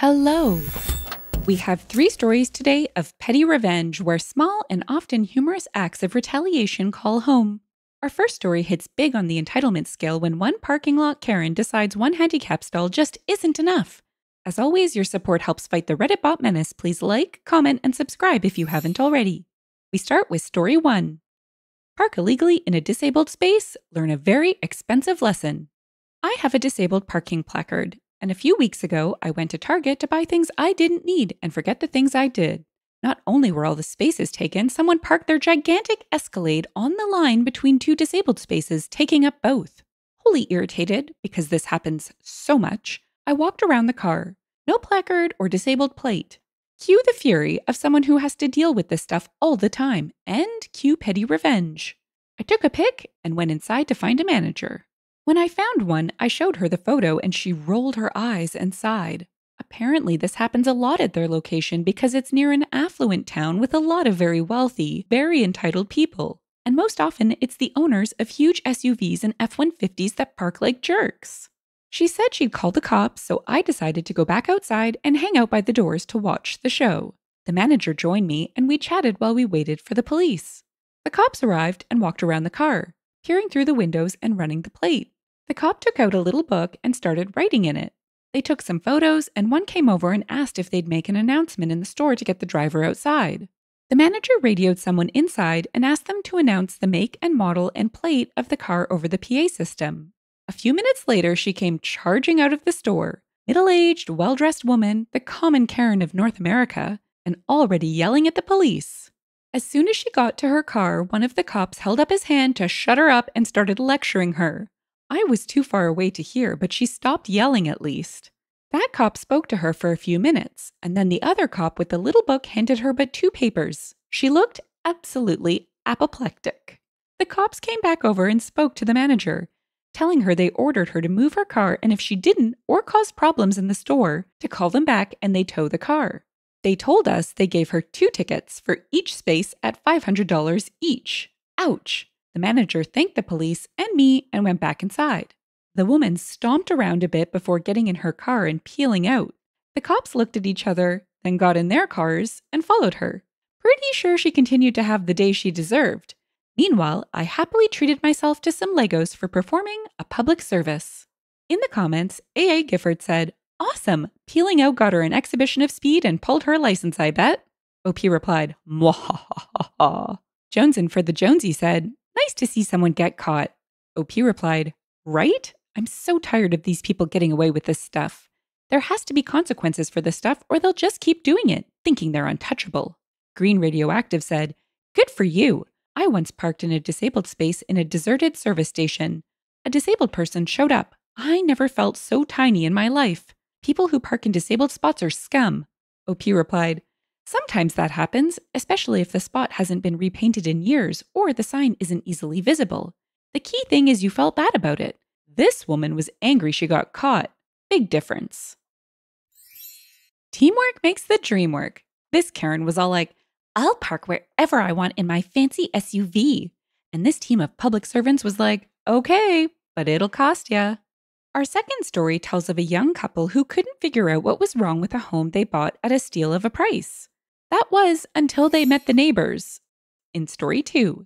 Hello! We have three stories today of petty revenge where small and often humorous acts of retaliation call home. Our first story hits big on the entitlement scale when one parking lot Karen decides one handicap stall just isn't enough. As always, your support helps fight the Reddit bot menace. Please like, comment, and subscribe if you haven't already. We start with story one Park illegally in a disabled space, learn a very expensive lesson. I have a disabled parking placard, and a few weeks ago, I went to Target to buy things I didn't need and forget the things I did. Not only were all the spaces taken, someone parked their gigantic Escalade on the line between two disabled spaces, taking up both. Wholly irritated, because this happens so much, I walked around the car. No placard or disabled plate. Cue the fury of someone who has to deal with this stuff all the time, and cue petty revenge. I took a pic and went inside to find a manager. When I found one, I showed her the photo and she rolled her eyes and sighed. Apparently, this happens a lot at their location because it's near an affluent town with a lot of very wealthy, very entitled people. And most often, it's the owners of huge SUVs and F 150s that park like jerks. She said she'd call the cops, so I decided to go back outside and hang out by the doors to watch the show. The manager joined me and we chatted while we waited for the police. The cops arrived and walked around the car, peering through the windows and running the plate. The cop took out a little book and started writing in it. They took some photos, and one came over and asked if they'd make an announcement in the store to get the driver outside. The manager radioed someone inside and asked them to announce the make and model and plate of the car over the PA system. A few minutes later, she came charging out of the store, middle aged, well dressed woman, the common Karen of North America, and already yelling at the police. As soon as she got to her car, one of the cops held up his hand to shut her up and started lecturing her. I was too far away to hear, but she stopped yelling at least. That cop spoke to her for a few minutes, and then the other cop with the little book handed her but two papers. She looked absolutely apoplectic. The cops came back over and spoke to the manager, telling her they ordered her to move her car and if she didn't or caused problems in the store, to call them back and they tow the car. They told us they gave her two tickets for each space at $500 each. Ouch! The manager thanked the police and me and went back inside. The woman stomped around a bit before getting in her car and peeling out. The cops looked at each other, then got in their cars and followed her. Pretty sure she continued to have the day she deserved. Meanwhile, I happily treated myself to some Legos for performing a public service. In the comments, AA Gifford said, Awesome! Peeling out got her an exhibition of speed and pulled her license, I bet. OP replied, Mwahaha. Joneson for the Jonesy said, Nice to see someone get caught. OP replied, Right? I'm so tired of these people getting away with this stuff. There has to be consequences for this stuff, or they'll just keep doing it, thinking they're untouchable. Green Radioactive said, Good for you. I once parked in a disabled space in a deserted service station. A disabled person showed up. I never felt so tiny in my life. People who park in disabled spots are scum. OP replied, Sometimes that happens, especially if the spot hasn't been repainted in years or the sign isn't easily visible. The key thing is you felt bad about it. This woman was angry she got caught. Big difference. Teamwork makes the dream work. This Karen was all like, I'll park wherever I want in my fancy SUV. And this team of public servants was like, okay, but it'll cost ya. Our second story tells of a young couple who couldn't figure out what was wrong with a home they bought at a steal of a price. That was until they met the neighbors. In story two,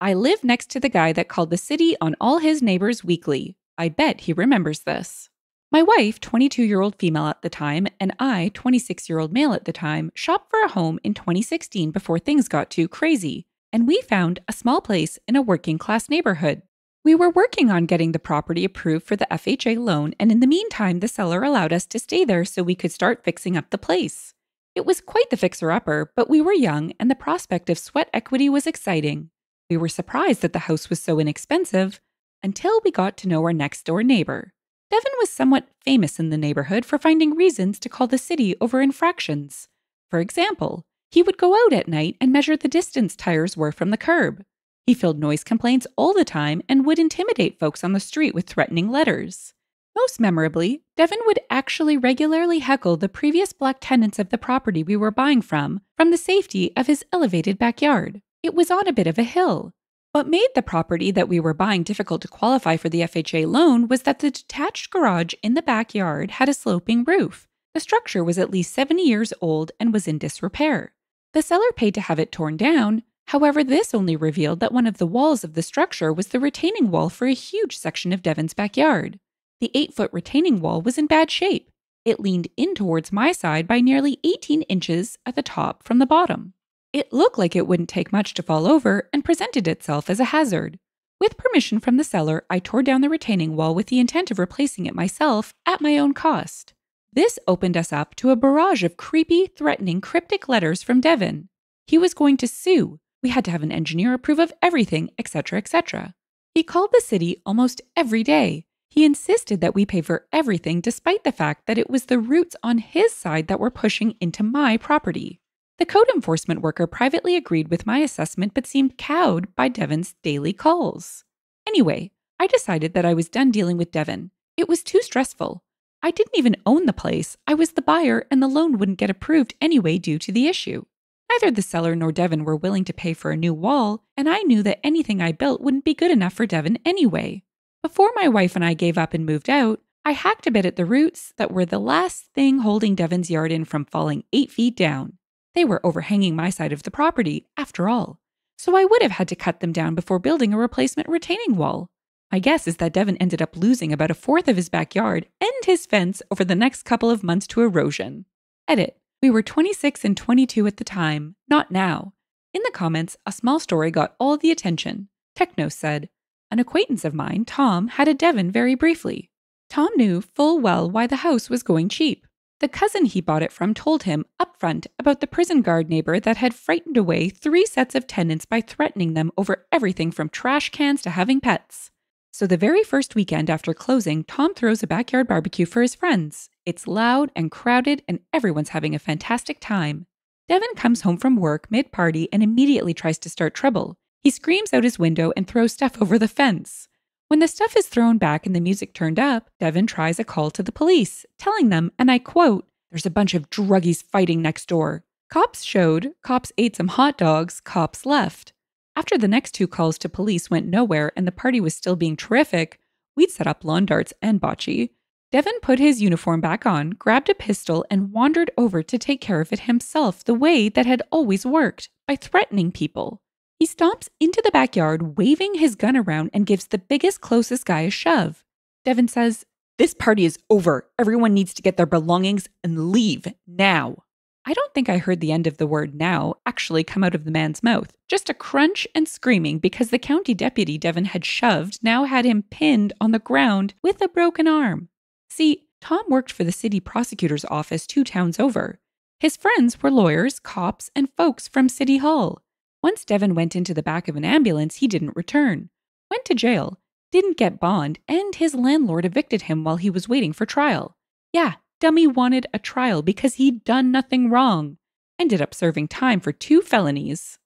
I live next to the guy that called the city on all his neighbors weekly. I bet he remembers this. My wife, 22 year old female at the time, and I, 26 year old male at the time, shopped for a home in 2016 before things got too crazy, and we found a small place in a working class neighborhood. We were working on getting the property approved for the FHA loan, and in the meantime, the seller allowed us to stay there so we could start fixing up the place. It was quite the fixer upper, but we were young and the prospect of sweat equity was exciting. We were surprised that the house was so inexpensive until we got to know our next door neighbor. Devin was somewhat famous in the neighborhood for finding reasons to call the city over infractions. For example, he would go out at night and measure the distance tires were from the curb. He filled noise complaints all the time and would intimidate folks on the street with threatening letters. Most memorably, Devin would actually regularly heckle the previous black tenants of the property we were buying from from the safety of his elevated backyard. It was on a bit of a hill. What made the property that we were buying difficult to qualify for the FHA loan was that the detached garage in the backyard had a sloping roof The structure was at least 70 years old and was in disrepair. The seller paid to have it torn down. However, this only revealed that one of the walls of the structure was the retaining wall for a huge section of Devon's backyard. The 8 foot retaining wall was in bad shape. It leaned in towards my side by nearly 18 inches at the top from the bottom. It looked like it wouldn't take much to fall over and presented itself as a hazard. With permission from the seller, I tore down the retaining wall with the intent of replacing it myself at my own cost. This opened us up to a barrage of creepy, threatening, cryptic letters from Devon. He was going to sue. We had to have an engineer approve of everything, etc., etc. He called the city almost every day. He insisted that we pay for everything despite the fact that it was the roots on his side that were pushing into my property. The code enforcement worker privately agreed with my assessment but seemed cowed by Devon's daily calls. Anyway, I decided that I was done dealing with Devon. It was too stressful. I didn't even own the place. I was the buyer, and the loan wouldn't get approved anyway due to the issue. Neither the seller nor Devon were willing to pay for a new wall, and I knew that anything I built wouldn't be good enough for Devon anyway. Before my wife and I gave up and moved out, I hacked a bit at the roots that were the last thing holding Devon's yard in from falling eight feet down. They were overhanging my side of the property, after all, so I would have had to cut them down before building a replacement retaining wall. My guess is that Devon ended up losing about a fourth of his backyard and his fence over the next couple of months to erosion. Edit. We were 26 and 22 at the time, not now. In the comments, a small story got all the attention. Techno said, An acquaintance of mine, Tom, had a Devon very briefly. Tom knew full well why the house was going cheap. The cousin he bought it from told him upfront about the prison guard neighbor that had frightened away three sets of tenants by threatening them over everything from trash cans to having pets. So, the very first weekend after closing, Tom throws a backyard barbecue for his friends. It's loud and crowded, and everyone's having a fantastic time. Devon comes home from work mid party and immediately tries to start trouble. He screams out his window and throws stuff over the fence. When the stuff is thrown back and the music turned up, Devon tries a call to the police, telling them, and I quote, There's a bunch of druggies fighting next door. Cops showed, cops ate some hot dogs, cops left. After the next two calls to police went nowhere and the party was still being terrific, we'd set up lawn darts and bocce. Devon put his uniform back on, grabbed a pistol, and wandered over to take care of it himself the way that had always worked by threatening people. He stomps into the backyard, waving his gun around, and gives the biggest, closest guy a shove. Devon says, This party is over. Everyone needs to get their belongings and leave now. I don't think I heard the end of the word now actually come out of the man's mouth. Just a crunch and screaming because the county deputy Devon had shoved now had him pinned on the ground with a broken arm. See, Tom worked for the city prosecutor's office two towns over. His friends were lawyers, cops, and folks from City Hall. Once Devon went into the back of an ambulance, he didn't return. Went to jail, didn't get bond, and his landlord evicted him while he was waiting for trial. Yeah, Dummy wanted a trial because he'd done nothing wrong. Ended up serving time for two felonies.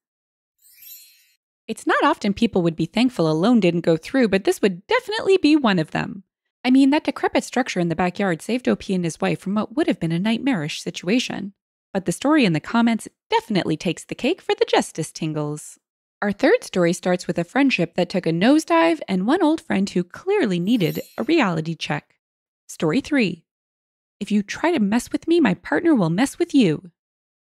It's not often people would be thankful a loan didn't go through, but this would definitely be one of them. I mean, that decrepit structure in the backyard saved OP and his wife from what would have been a nightmarish situation. But the story in the comments definitely takes the cake for the justice tingles. Our third story starts with a friendship that took a nosedive and one old friend who clearly needed a reality check. Story 3 if you try to mess with me, my partner will mess with you.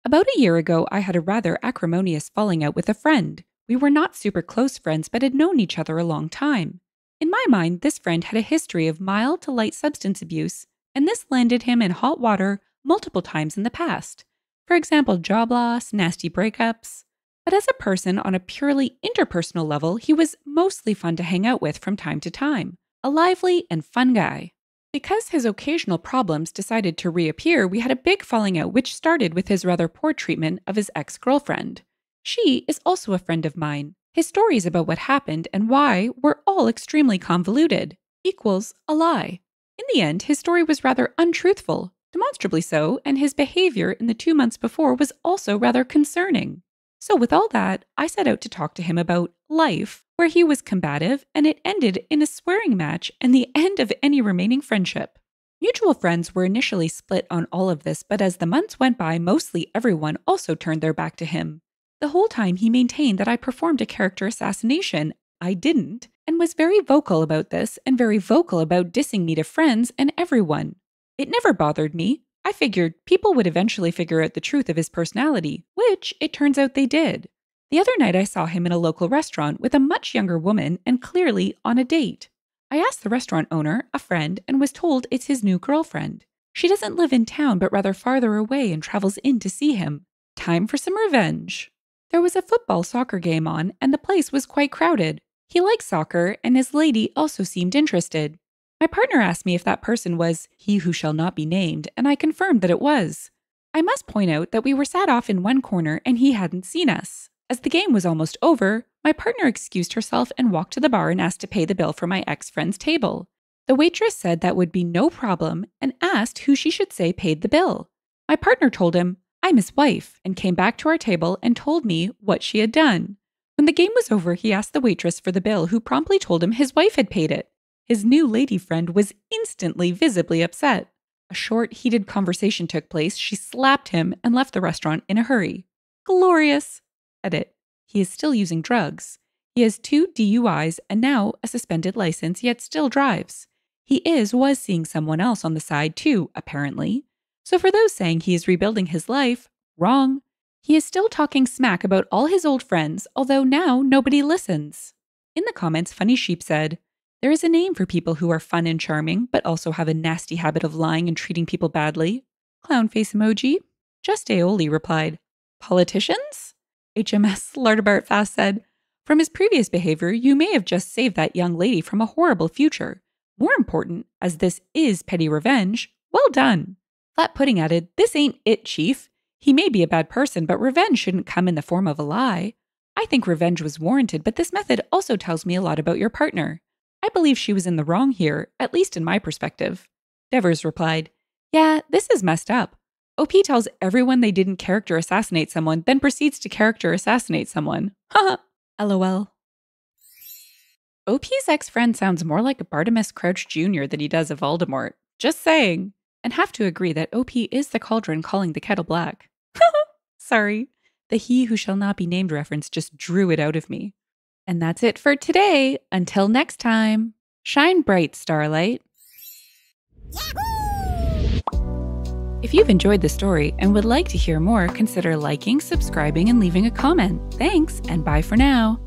About a year ago, I had a rather acrimonious falling out with a friend. We were not super close friends, but had known each other a long time. In my mind, this friend had a history of mild to light substance abuse, and this landed him in hot water multiple times in the past. For example, job loss, nasty breakups. But as a person on a purely interpersonal level, he was mostly fun to hang out with from time to time. A lively and fun guy. Because his occasional problems decided to reappear, we had a big falling out, which started with his rather poor treatment of his ex girlfriend. She is also a friend of mine. His stories about what happened and why were all extremely convoluted, equals a lie. In the end, his story was rather untruthful, demonstrably so, and his behavior in the two months before was also rather concerning. So, with all that, I set out to talk to him about life, where he was combative, and it ended in a swearing match and the end of any remaining friendship. Mutual friends were initially split on all of this, but as the months went by, mostly everyone also turned their back to him. The whole time he maintained that I performed a character assassination. I didn't, and was very vocal about this and very vocal about dissing me to friends and everyone. It never bothered me. I figured people would eventually figure out the truth of his personality, which it turns out they did. The other night, I saw him in a local restaurant with a much younger woman and clearly on a date. I asked the restaurant owner, a friend, and was told it's his new girlfriend. She doesn't live in town, but rather farther away and travels in to see him. Time for some revenge. There was a football soccer game on, and the place was quite crowded. He likes soccer, and his lady also seemed interested. My partner asked me if that person was he who shall not be named, and I confirmed that it was. I must point out that we were sat off in one corner and he hadn't seen us. As the game was almost over, my partner excused herself and walked to the bar and asked to pay the bill for my ex friend's table. The waitress said that would be no problem and asked who she should say paid the bill. My partner told him, I'm his wife, and came back to our table and told me what she had done. When the game was over, he asked the waitress for the bill, who promptly told him his wife had paid it. His new lady friend was instantly visibly upset. A short, heated conversation took place. She slapped him and left the restaurant in a hurry. Glorious! Edit. He is still using drugs. He has two DUIs and now a suspended license, yet still drives. He is was seeing someone else on the side too, apparently. So for those saying he is rebuilding his life, wrong. He is still talking smack about all his old friends, although now nobody listens. In the comments, Funny Sheep said, there is a name for people who are fun and charming, but also have a nasty habit of lying and treating people badly. Clown face emoji. Just Aoli replied, Politicians? HMS Lardabart Fast said, From his previous behavior, you may have just saved that young lady from a horrible future. More important, as this is petty revenge, well done. Flat Pudding added, This ain't it, Chief. He may be a bad person, but revenge shouldn't come in the form of a lie. I think revenge was warranted, but this method also tells me a lot about your partner. I believe she was in the wrong here, at least in my perspective. Devers replied, Yeah, this is messed up. OP tells everyone they didn't character assassinate someone, then proceeds to character assassinate someone. Haha, lol. OP's ex friend sounds more like a Bartemius Crouch Jr. than he does a Voldemort. Just saying. And have to agree that OP is the cauldron calling the kettle black. Sorry. The he who shall not be named reference just drew it out of me. And that's it for today. Until next time, shine bright, Starlight. Yahoo! If you've enjoyed the story and would like to hear more, consider liking, subscribing, and leaving a comment. Thanks, and bye for now.